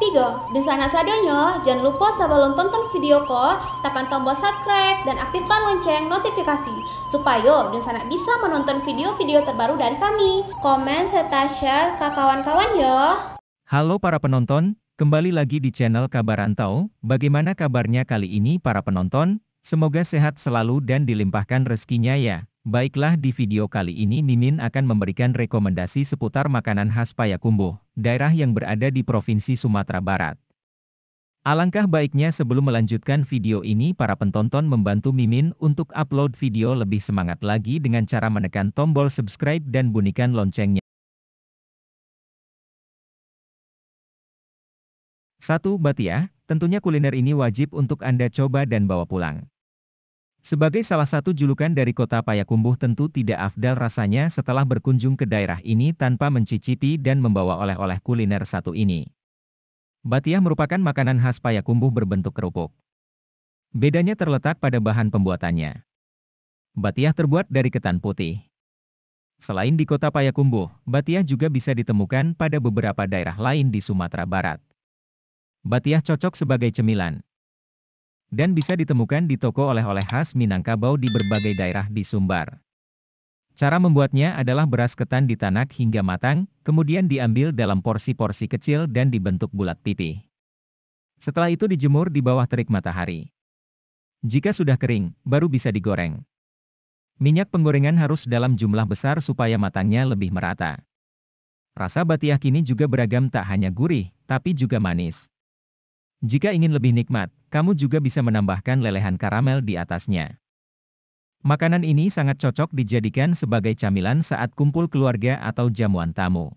Tiga. Dan sana sadanya, jangan lupa sebelum tonton video ko, tekan tombol subscribe dan aktifkan lonceng notifikasi supaya dan sana bisa menonton video-video terbaru dari kami. Komen serta share ke kawan-kawan ya. Halo para penonton, kembali lagi di channel Kabar Rantau. Bagaimana kabarnya kali ini para penonton? Semoga sehat selalu dan dilimpahkan rezekinya ya. Baiklah di video kali ini Mimin akan memberikan rekomendasi seputar makanan khas Payakumbuh, daerah yang berada di Provinsi Sumatera Barat. Alangkah baiknya sebelum melanjutkan video ini para penonton membantu Mimin untuk upload video lebih semangat lagi dengan cara menekan tombol subscribe dan bunyikan loncengnya. 1. Batia, tentunya kuliner ini wajib untuk Anda coba dan bawa pulang. Sebagai salah satu julukan dari kota Payakumbuh tentu tidak afdal rasanya setelah berkunjung ke daerah ini tanpa mencicipi dan membawa oleh-oleh kuliner satu ini. Batiah merupakan makanan khas Payakumbuh berbentuk kerupuk. Bedanya terletak pada bahan pembuatannya. Batiah terbuat dari ketan putih. Selain di kota Payakumbuh, batiah juga bisa ditemukan pada beberapa daerah lain di Sumatera Barat. Batiah cocok sebagai cemilan, dan bisa ditemukan di toko oleh-oleh khas Minangkabau di berbagai daerah di Sumbar. Cara membuatnya adalah beras ketan ditanak hingga matang, kemudian diambil dalam porsi-porsi kecil dan dibentuk bulat pipih. Setelah itu dijemur di bawah terik matahari. Jika sudah kering, baru bisa digoreng. Minyak penggorengan harus dalam jumlah besar supaya matangnya lebih merata. Rasa batiah kini juga beragam tak hanya gurih, tapi juga manis. Jika ingin lebih nikmat, kamu juga bisa menambahkan lelehan karamel di atasnya. Makanan ini sangat cocok dijadikan sebagai camilan saat kumpul keluarga atau jamuan tamu.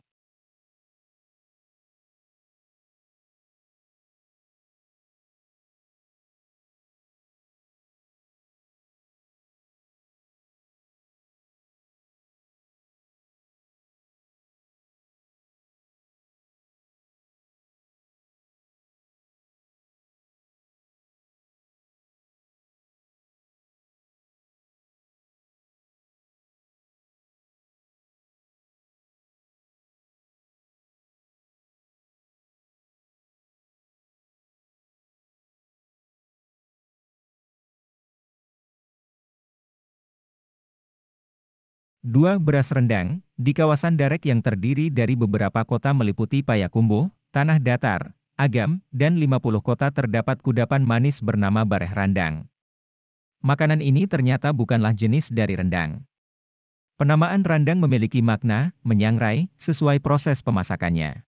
Dua beras rendang, di kawasan Darek yang terdiri dari beberapa kota meliputi Payakumbuh, Tanah Datar, Agam, dan 50 kota terdapat kudapan manis bernama bareh randang. Makanan ini ternyata bukanlah jenis dari rendang. Penamaan randang memiliki makna, menyangrai, sesuai proses pemasakannya.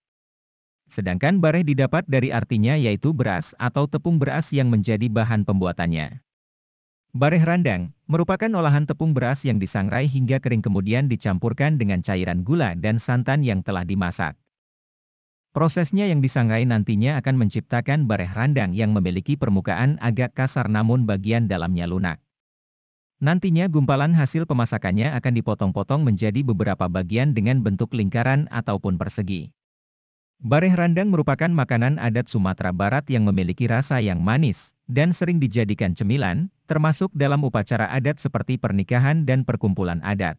Sedangkan bareh didapat dari artinya yaitu beras atau tepung beras yang menjadi bahan pembuatannya. Bareh randang, merupakan olahan tepung beras yang disangrai hingga kering kemudian dicampurkan dengan cairan gula dan santan yang telah dimasak. Prosesnya yang disangrai nantinya akan menciptakan bareh randang yang memiliki permukaan agak kasar namun bagian dalamnya lunak. Nantinya gumpalan hasil pemasakannya akan dipotong-potong menjadi beberapa bagian dengan bentuk lingkaran ataupun persegi. Bareh randang merupakan makanan adat Sumatera Barat yang memiliki rasa yang manis, dan sering dijadikan cemilan, termasuk dalam upacara adat seperti pernikahan dan perkumpulan adat.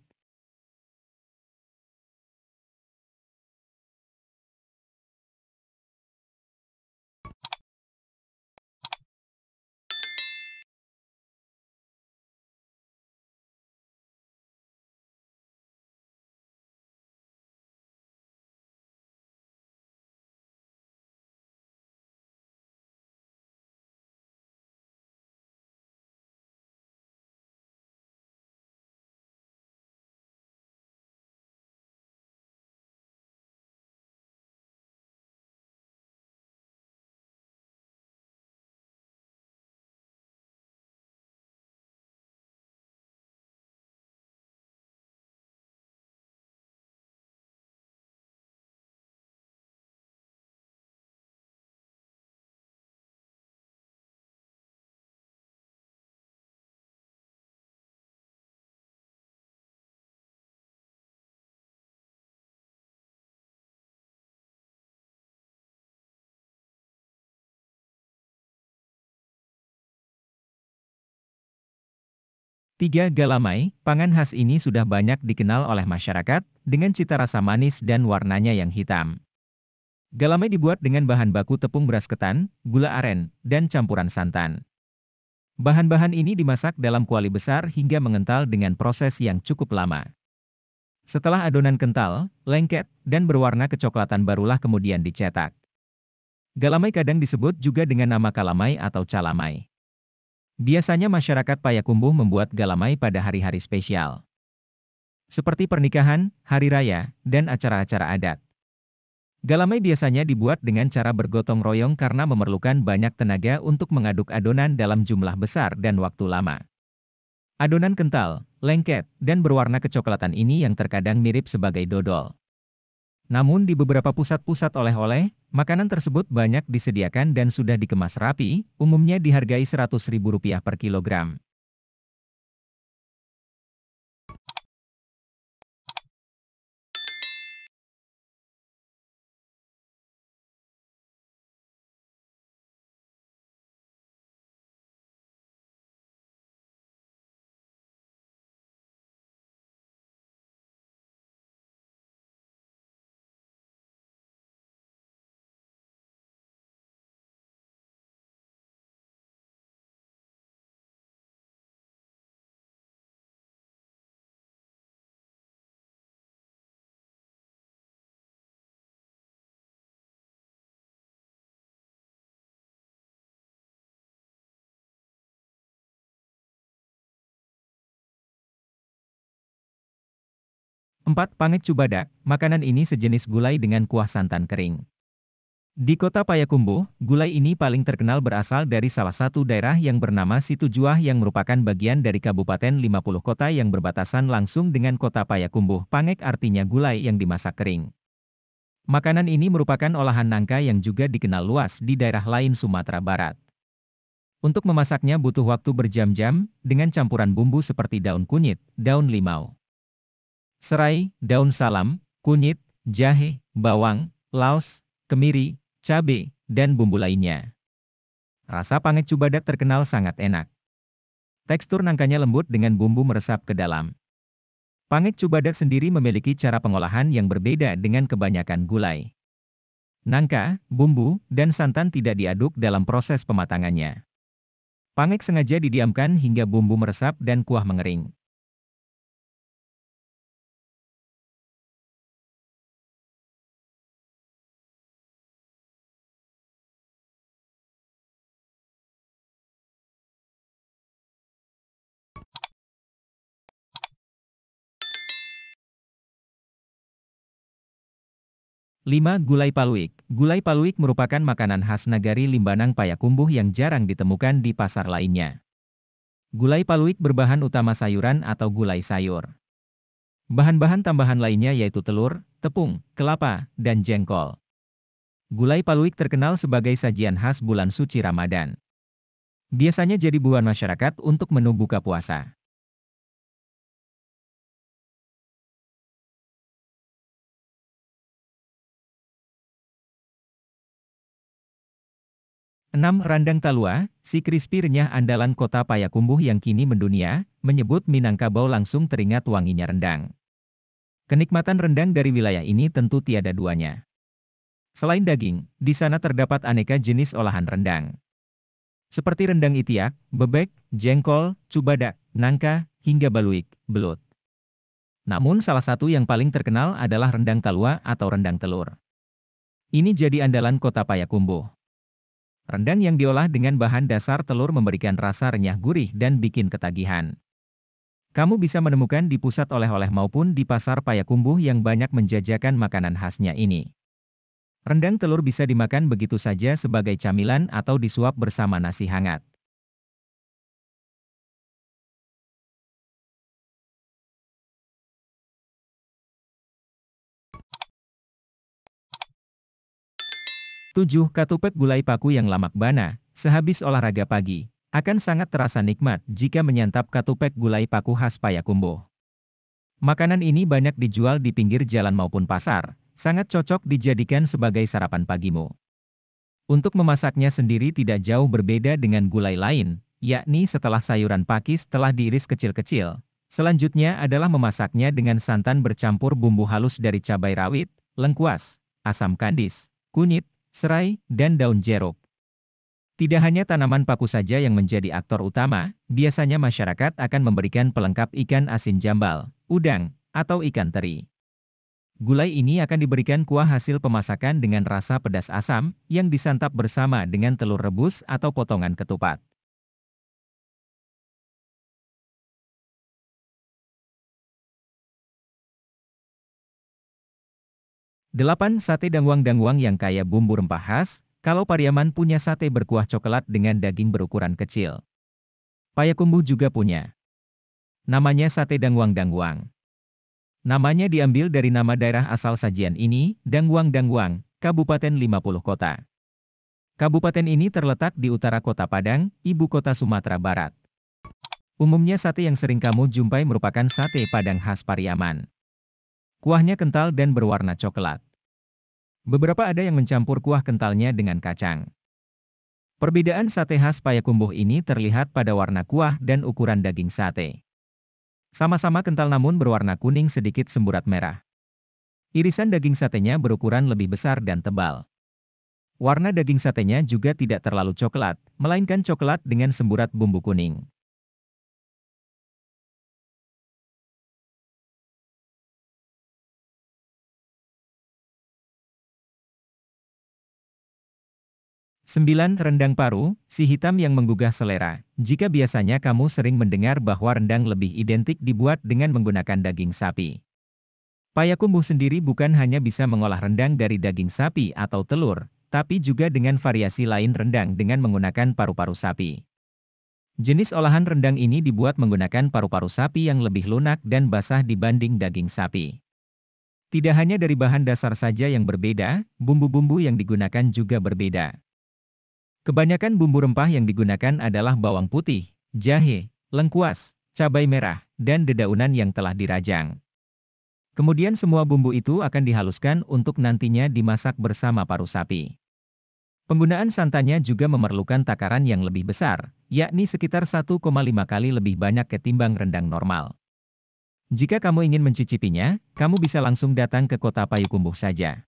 Tiga galamai, pangan khas ini sudah banyak dikenal oleh masyarakat, dengan cita rasa manis dan warnanya yang hitam. Galamai dibuat dengan bahan baku tepung beras ketan, gula aren, dan campuran santan. Bahan-bahan ini dimasak dalam kuali besar hingga mengental dengan proses yang cukup lama. Setelah adonan kental, lengket, dan berwarna kecoklatan barulah kemudian dicetak. Galamai kadang disebut juga dengan nama kalamai atau calamai. Biasanya masyarakat Payakumbuh membuat galamai pada hari-hari spesial. Seperti pernikahan, hari raya, dan acara-acara adat. Galamai biasanya dibuat dengan cara bergotong royong karena memerlukan banyak tenaga untuk mengaduk adonan dalam jumlah besar dan waktu lama. Adonan kental, lengket, dan berwarna kecoklatan ini yang terkadang mirip sebagai dodol. Namun di beberapa pusat-pusat oleh-oleh, makanan tersebut banyak disediakan dan sudah dikemas rapi, umumnya dihargai Rp100.000 per kilogram. Empat Pangit cubadak, makanan ini sejenis gulai dengan kuah santan kering. Di kota Payakumbuh, gulai ini paling terkenal berasal dari salah satu daerah yang bernama Situjuah yang merupakan bagian dari Kabupaten 50 kota yang berbatasan langsung dengan kota Payakumbuh. Pangek artinya gulai yang dimasak kering. Makanan ini merupakan olahan nangka yang juga dikenal luas di daerah lain Sumatera Barat. Untuk memasaknya butuh waktu berjam-jam, dengan campuran bumbu seperti daun kunyit, daun limau, serai, daun salam, kunyit, jahe, bawang, laos, kemiri, cabai, dan bumbu lainnya. Rasa pangit cubadak terkenal sangat enak. Tekstur nangkanya lembut dengan bumbu meresap ke dalam. Pangit cubadak sendiri memiliki cara pengolahan yang berbeda dengan kebanyakan gulai. Nangka, bumbu, dan santan tidak diaduk dalam proses pematangannya. Pangek sengaja didiamkan hingga bumbu meresap dan kuah mengering. 5. Gulai paluik. Gulai paluik merupakan makanan khas nagari Limbanang Payakumbuh yang jarang ditemukan di pasar lainnya. Gulai paluik berbahan utama sayuran atau gulai sayur. Bahan-bahan tambahan lainnya yaitu telur, tepung, kelapa, dan jengkol. Gulai paluik terkenal sebagai sajian khas bulan suci Ramadan. Biasanya jadi buah masyarakat untuk menu buka puasa. 6. Randang Talua, si crispy renyah andalan kota Payakumbuh yang kini mendunia, menyebut Minangkabau langsung teringat wanginya rendang. Kenikmatan rendang dari wilayah ini tentu tiada duanya. Selain daging, di sana terdapat aneka jenis olahan rendang. Seperti rendang itiak, bebek, jengkol, cubadak, nangka, hingga baluik, belut. Namun salah satu yang paling terkenal adalah rendang talua atau rendang telur. Ini jadi andalan kota Payakumbuh. Rendang yang diolah dengan bahan dasar telur memberikan rasa renyah gurih dan bikin ketagihan. Kamu bisa menemukan di pusat oleh-oleh maupun di pasar Payakumbuh yang banyak menjajakan makanan khasnya ini. Rendang telur bisa dimakan begitu saja sebagai camilan atau disuap bersama nasi hangat. 7. Katupek gulai paku yang lamak bana, sehabis olahraga pagi, akan sangat terasa nikmat jika menyantap katupek gulai paku khas Payakumbuh. Makanan ini banyak dijual di pinggir jalan maupun pasar, sangat cocok dijadikan sebagai sarapan pagimu. Untuk memasaknya sendiri tidak jauh berbeda dengan gulai lain, yakni setelah sayuran pakis telah diiris kecil-kecil. Selanjutnya adalah memasaknya dengan santan bercampur bumbu halus dari cabai rawit, lengkuas, asam kandis, kunyit, serai, dan daun jeruk. Tidak hanya tanaman paku saja yang menjadi aktor utama, biasanya masyarakat akan memberikan pelengkap ikan asin jambal, udang, atau ikan teri. Gulai ini akan diberikan kuah hasil pemasakan dengan rasa pedas asam, yang disantap bersama dengan telur rebus atau potongan ketupat. Delapan Sate dangwang-dangwang yang kaya bumbu rempah khas, kalau Pariaman punya sate berkuah coklat dengan daging berukuran kecil. Payakumbuh juga punya. Namanya sate dangwang-dangwang. Namanya diambil dari nama daerah asal sajian ini, Dangwang-Dangwang, Kabupaten 50 Kota. Kabupaten ini terletak di utara kota Padang, ibu kota Sumatera Barat. Umumnya sate yang sering kamu jumpai merupakan sate Padang khas Pariaman. Kuahnya kental dan berwarna coklat. Beberapa ada yang mencampur kuah kentalnya dengan kacang. Perbedaan sate khas Payakumbuh ini terlihat pada warna kuah dan ukuran daging sate. Sama-sama kental namun berwarna kuning sedikit semburat merah. Irisan daging satenya berukuran lebih besar dan tebal. Warna daging satenya juga tidak terlalu coklat, melainkan coklat dengan semburat bumbu kuning. 9. Rendang paru, si hitam yang menggugah selera. Jika biasanya kamu sering mendengar bahwa rendang lebih identik dibuat dengan menggunakan daging sapi. Payakumbuh sendiri bukan hanya bisa mengolah rendang dari daging sapi atau telur, tapi juga dengan variasi lain rendang dengan menggunakan paru-paru sapi. Jenis olahan rendang ini dibuat menggunakan paru-paru sapi yang lebih lunak dan basah dibanding daging sapi. Tidak hanya dari bahan dasar saja yang berbeda, bumbu-bumbu yang digunakan juga berbeda. Kebanyakan bumbu rempah yang digunakan adalah bawang putih, jahe, lengkuas, cabai merah, dan dedaunan yang telah dirajang. Kemudian semua bumbu itu akan dihaluskan untuk nantinya dimasak bersama paru sapi. Penggunaan santannya juga memerlukan takaran yang lebih besar, yakni sekitar 1,5 kali lebih banyak ketimbang rendang normal. Jika kamu ingin mencicipinya, kamu bisa langsung datang ke kota Payukumbuh saja.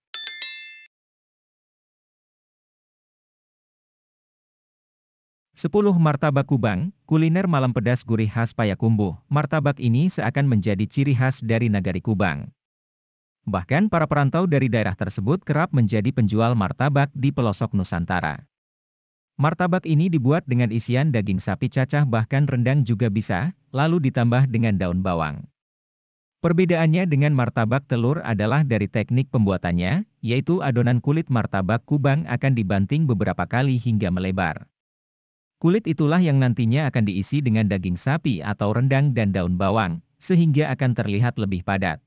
10. Martabak Kubang, kuliner malam pedas gurih khas Payakumbuh. Martabak ini seakan menjadi ciri khas dari Nagari Kubang. Bahkan para perantau dari daerah tersebut kerap menjadi penjual martabak di pelosok Nusantara. Martabak ini dibuat dengan isian daging sapi cacah bahkan rendang juga bisa, lalu ditambah dengan daun bawang. Perbedaannya dengan martabak telur adalah dari teknik pembuatannya, yaitu adonan kulit martabak kubang akan dibanting beberapa kali hingga melebar. Kulit itulah yang nantinya akan diisi dengan daging sapi atau rendang dan daun bawang, sehingga akan terlihat lebih padat.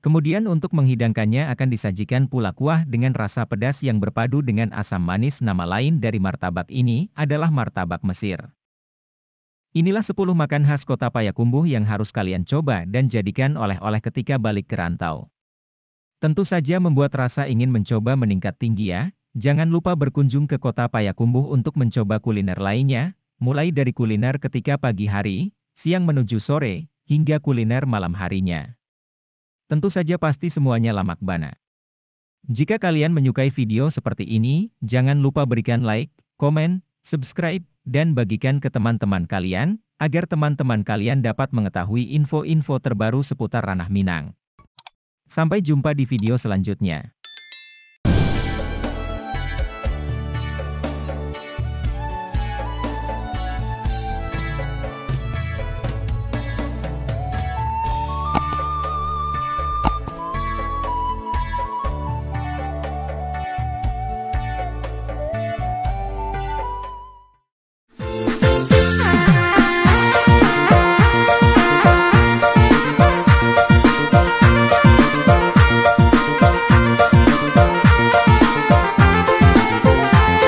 Kemudian untuk menghidangkannya akan disajikan pula kuah dengan rasa pedas yang berpadu dengan asam manis nama lain dari martabak ini adalah martabak Mesir. Inilah 10 makan khas kota Payakumbuh yang harus kalian coba dan jadikan oleh-oleh ketika balik ke rantau. Tentu saja membuat rasa ingin mencoba meningkat tinggi ya, Jangan lupa berkunjung ke kota Payakumbuh untuk mencoba kuliner lainnya, mulai dari kuliner ketika pagi hari, siang menuju sore, hingga kuliner malam harinya. Tentu saja pasti semuanya lamak bana. Jika kalian menyukai video seperti ini, jangan lupa berikan like, komen, subscribe, dan bagikan ke teman-teman kalian, agar teman-teman kalian dapat mengetahui info-info terbaru seputar ranah Minang. Sampai jumpa di video selanjutnya.